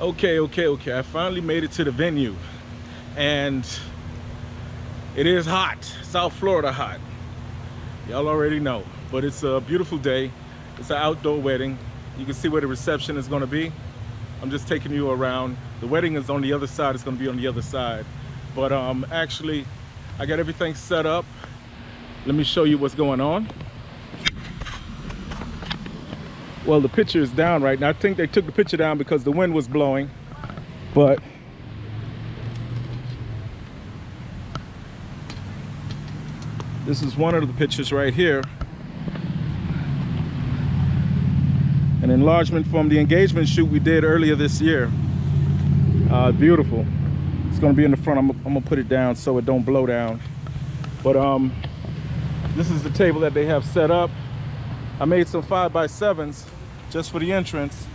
Okay, okay, okay. I finally made it to the venue. And it is hot. South Florida hot. Y'all already know. But it's a beautiful day. It's an outdoor wedding. You can see where the reception is going to be. I'm just taking you around. The wedding is on the other side. It's going to be on the other side. But um, actually, I got everything set up. Let me show you what's going on. Well, the picture is down right now. I think they took the picture down because the wind was blowing. But this is one of the pictures right here. An enlargement from the engagement shoot we did earlier this year. Uh, beautiful. It's gonna be in the front. I'm, I'm gonna put it down so it don't blow down. But um, this is the table that they have set up. I made some five by sevens just for the entrance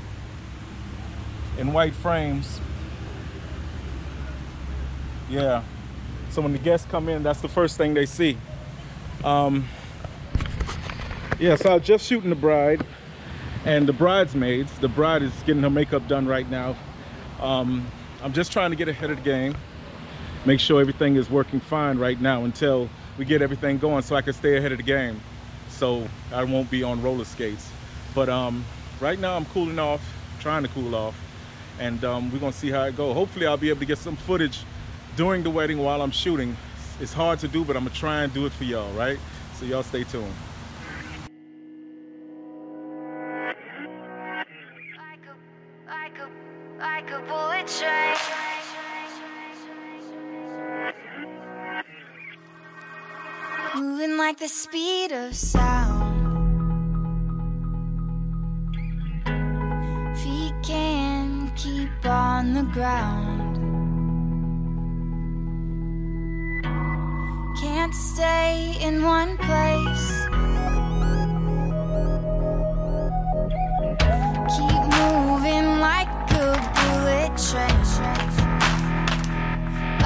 in white frames. Yeah. So when the guests come in, that's the first thing they see. Um, yeah, so I was just shooting the bride and the bridesmaids. The bride is getting her makeup done right now. Um, I'm just trying to get ahead of the game. Make sure everything is working fine right now until we get everything going so I can stay ahead of the game. So I won't be on roller skates. But um, right now I'm cooling off, trying to cool off. And um, we're gonna see how it goes. Hopefully I'll be able to get some footage during the wedding while I'm shooting. It's hard to do, but I'm gonna try and do it for y'all, right? So y'all stay tuned. Like a, bullet train. Moving like the speed of sound. On the ground. Can't stay in one place. Keep moving like a bullet train.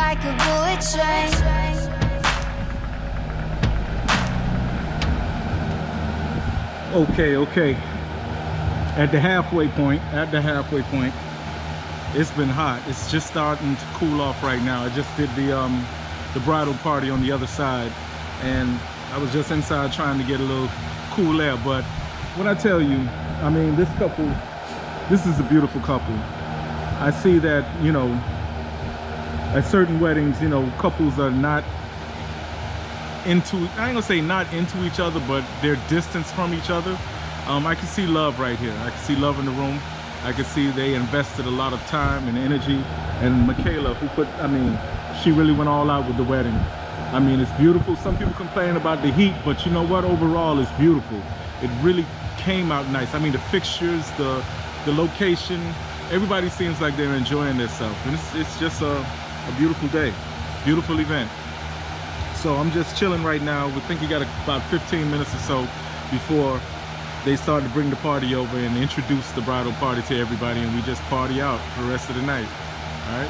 Like a bullet train. Okay, okay. At the halfway point, at the halfway point, it's been hot. It's just starting to cool off right now. I just did the um the bridal party on the other side and I was just inside trying to get a little cool air. But when I tell you, I mean this couple, this is a beautiful couple. I see that, you know, at certain weddings, you know, couples are not into I ain't gonna say not into each other, but they're distanced from each other. Um, I can see love right here. I can see love in the room. I can see they invested a lot of time and energy. And Michaela, who put, I mean, she really went all out with the wedding. I mean, it's beautiful. Some people complain about the heat, but you know what? Overall, it's beautiful. It really came out nice. I mean, the fixtures, the the location, everybody seems like they're enjoying themselves. And it's, it's just a, a beautiful day, beautiful event. So I'm just chilling right now. We think we got about 15 minutes or so before they started to bring the party over and introduce the bridal party to everybody and we just party out for the rest of the night. All right?